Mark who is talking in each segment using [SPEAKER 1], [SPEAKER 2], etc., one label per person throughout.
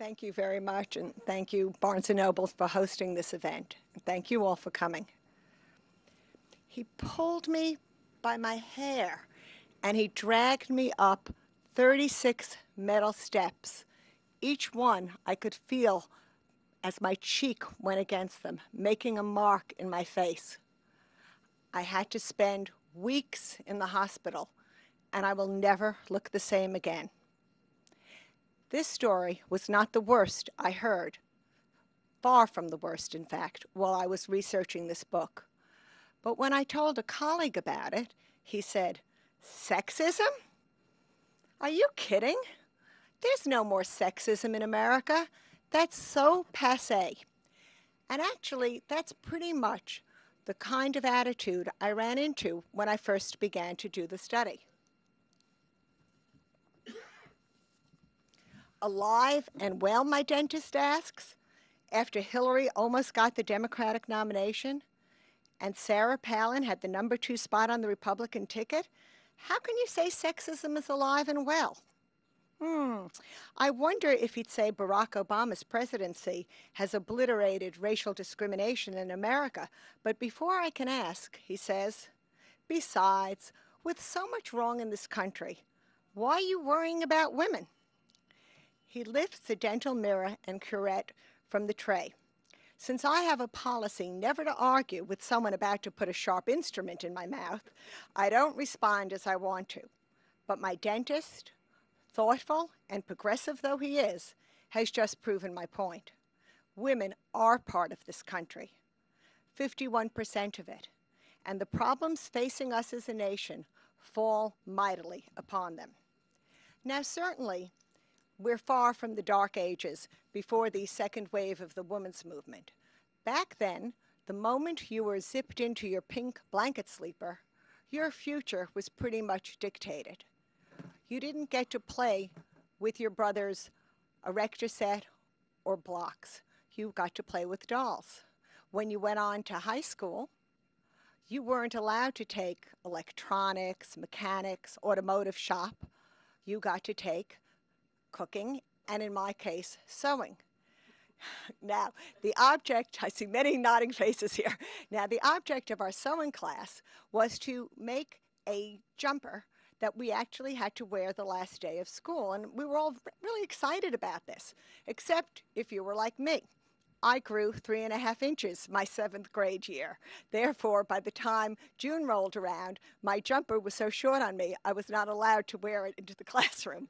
[SPEAKER 1] Thank you very much, and thank you, Barnes & Noble, for hosting this event. Thank you all for coming. He pulled me by my hair, and he dragged me up 36 metal steps. Each one I could feel as my cheek went against them, making a mark in my face. I had to spend weeks in the hospital, and I will never look the same again. This story was not the worst I heard, far from the worst, in fact, while I was researching this book. But when I told a colleague about it, he said, Sexism? Are you kidding? There's no more sexism in America. That's so passe. And actually, that's pretty much the kind of attitude I ran into when I first began to do the study. Alive and well, my dentist asks, after Hillary almost got the Democratic nomination and Sarah Palin had the number two spot on the Republican ticket, how can you say sexism is alive and well? Hmm. I wonder if he'd say Barack Obama's presidency has obliterated racial discrimination in America. But before I can ask, he says, besides, with so much wrong in this country, why are you worrying about women? He lifts the dental mirror and curette from the tray. Since I have a policy never to argue with someone about to put a sharp instrument in my mouth, I don't respond as I want to. But my dentist, thoughtful and progressive though he is, has just proven my point. Women are part of this country, 51% of it, and the problems facing us as a nation fall mightily upon them. Now, certainly, we're far from the dark ages before the second wave of the women's movement. Back then, the moment you were zipped into your pink blanket sleeper, your future was pretty much dictated. You didn't get to play with your brother's erector set or blocks. You got to play with dolls. When you went on to high school, you weren't allowed to take electronics, mechanics, automotive shop. You got to take cooking, and in my case, sewing. Now, the object, I see many nodding faces here. Now, the object of our sewing class was to make a jumper that we actually had to wear the last day of school. And we were all really excited about this, except if you were like me. I grew three and a half inches my seventh grade year. Therefore, by the time June rolled around, my jumper was so short on me, I was not allowed to wear it into the classroom.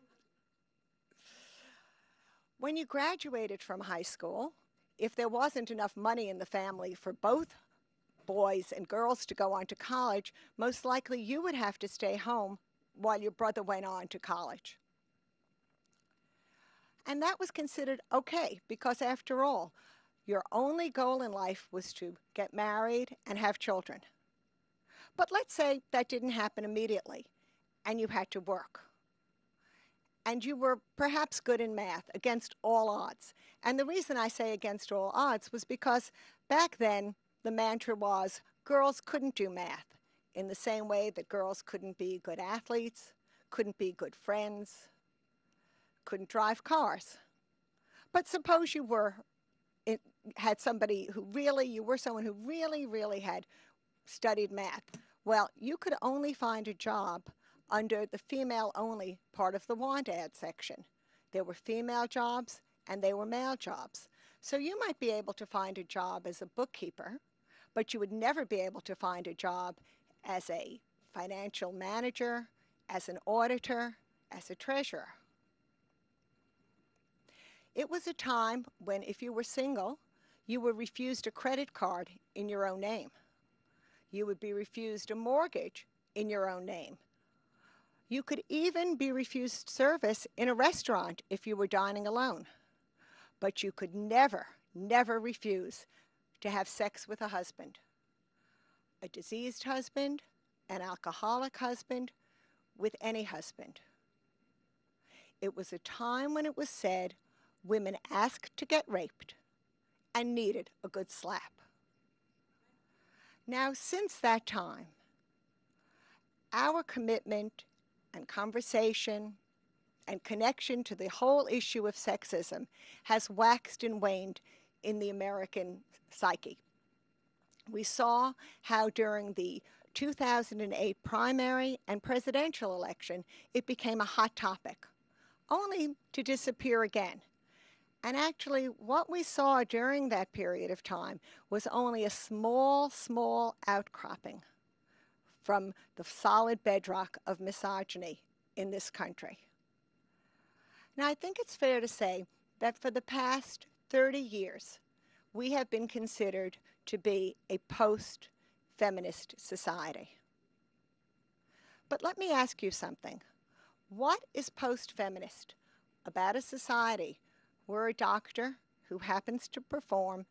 [SPEAKER 1] When you graduated from high school, if there wasn't enough money in the family for both boys and girls to go on to college, most likely you would have to stay home while your brother went on to college. And that was considered okay because, after all, your only goal in life was to get married and have children. But let's say that didn't happen immediately and you had to work and you were perhaps good in math against all odds. And the reason I say against all odds was because back then the mantra was girls couldn't do math in the same way that girls couldn't be good athletes, couldn't be good friends, couldn't drive cars. But suppose you were it, had somebody who really you were someone who really really had studied math. Well, you could only find a job under the female only part of the want ad section. There were female jobs and there were male jobs. So you might be able to find a job as a bookkeeper, but you would never be able to find a job as a financial manager, as an auditor, as a treasurer. It was a time when, if you were single, you were refused a credit card in your own name. You would be refused a mortgage in your own name. You could even be refused service in a restaurant if you were dining alone. But you could never, never refuse to have sex with a husband. A diseased husband, an alcoholic husband, with any husband. It was a time when it was said women asked to get raped and needed a good slap. Now, since that time, our commitment and conversation and connection to the whole issue of sexism has waxed and waned in the American psyche. We saw how during the 2008 primary and presidential election it became a hot topic, only to disappear again. And actually, what we saw during that period of time was only a small, small outcropping from the solid bedrock of misogyny in this country. Now, I think it's fair to say that for the past 30 years, we have been considered to be a post feminist society. But let me ask you something. What is post feminist about a society where a doctor who happens to perform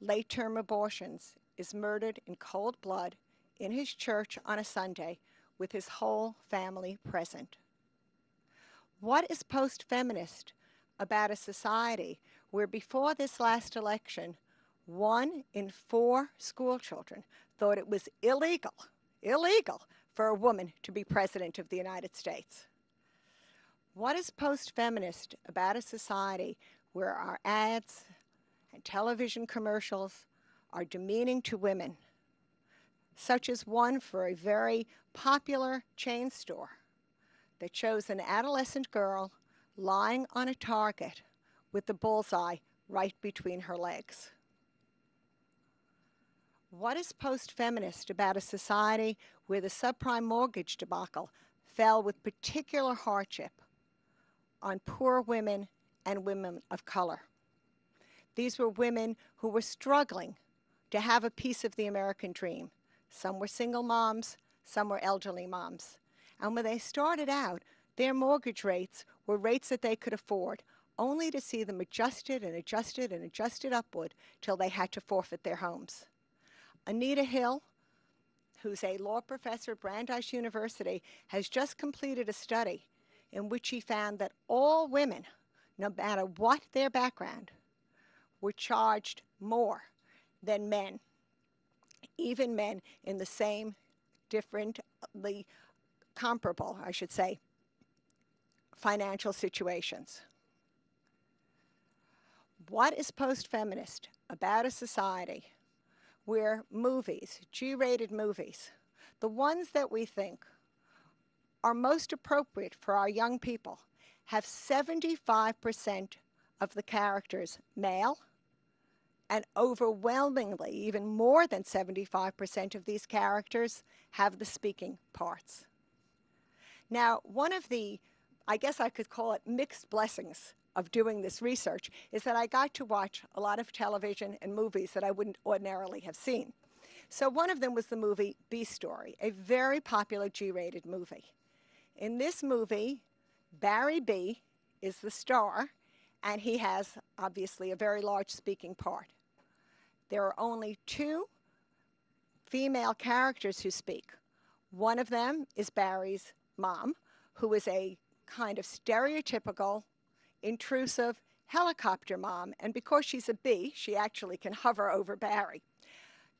[SPEAKER 1] late term abortions is murdered in cold blood in his church on a Sunday with his whole family present? What is post feminist about a society where before this last election, one in four school children thought it was illegal, illegal for a woman to be president of the United States? What is post feminist about a society where our ads and television commercials are demeaning to women, such as one for a very popular chain store that shows an adolescent girl lying on a target with the bullseye right between her legs. What is post feminist about a society where the subprime mortgage debacle fell with particular hardship on poor women and women of color? These were women who were struggling to have a piece of the American dream. Some were single moms, some were elderly moms. And when they started out, their mortgage rates were rates that they could afford, only to see them adjusted and adjusted and adjusted upward till they had to forfeit their homes. Anita Hill, who's a law professor at Brandeis University, has just completed a study in which she found that all women, no matter what their background, were charged more than men, even men in the same differently comparable, I should say, financial situations. What is post feminist about a society where movies, G rated movies, the ones that we think are most appropriate for our young people, have 75% of the characters male, and overwhelmingly, even more than 75% of these characters have the speaking parts. Now, one of the, I guess I could call it mixed blessings of doing this research is that I got to watch a lot of television and movies that I wouldn't ordinarily have seen. So one of them was the movie B Story, a very popular G rated movie. In this movie, Barry B is the star, and he has obviously a very large speaking part. There are only two female characters who speak. One of them is Barry's mom, who is a kind of stereotypical, intrusive helicopter mom. And because she's a bee, she actually can hover over Barry.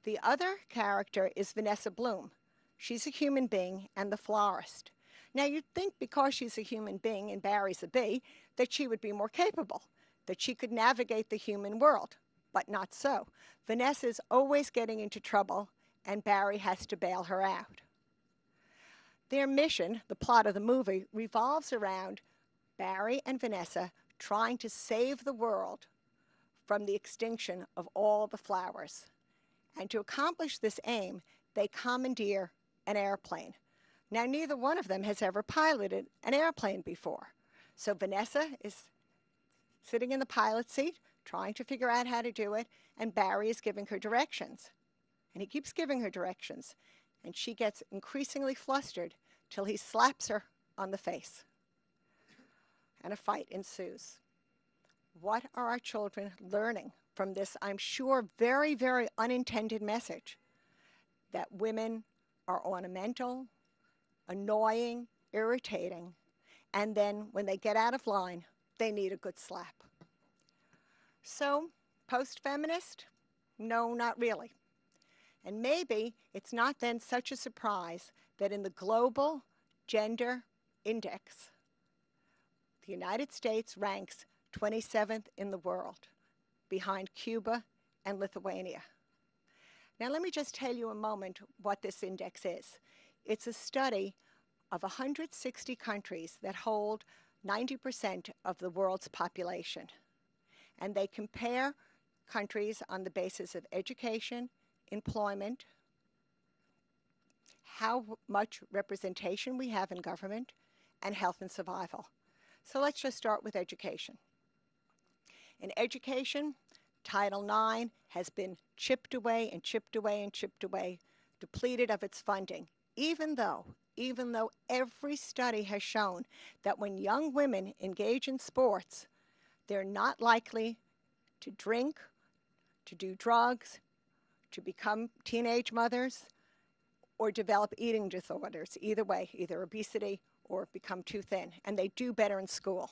[SPEAKER 1] The other character is Vanessa Bloom. She's a human being and the florist. Now, you'd think because she's a human being and Barry's a bee, that she would be more capable, that she could navigate the human world, but not so. Vanessa's always getting into trouble, and Barry has to bail her out. Their mission, the plot of the movie, revolves around Barry and Vanessa trying to save the world from the extinction of all the flowers. And to accomplish this aim, they commandeer an airplane. Now, neither one of them has ever piloted an airplane before. So Vanessa is sitting in the pilot seat, trying to figure out how to do it, and Barry is giving her directions. And he keeps giving her directions and she gets increasingly flustered till he slaps her on the face. And a fight ensues. What are our children learning from this, I'm sure, very, very unintended message that women are ornamental, annoying, irritating, and then when they get out of line, they need a good slap. So, post feminist? No, not really. And maybe it's not then such a surprise that in the global gender index, the United States ranks 27th in the world, behind Cuba and Lithuania. Now, let me just tell you a moment what this index is. It's a study of 160 countries that hold 90% of the world's population. And they compare countries on the basis of education, employment, how much representation we have in government, and health and survival. So let's just start with education. In education, Title IX has been chipped away and chipped away and chipped away, depleted of its funding, even though, even though every study has shown that when young women engage in sports, they're not likely to drink, to do drugs, to become teenage mothers, or develop eating disorders. Either way, either obesity or become too thin, and they do better in school.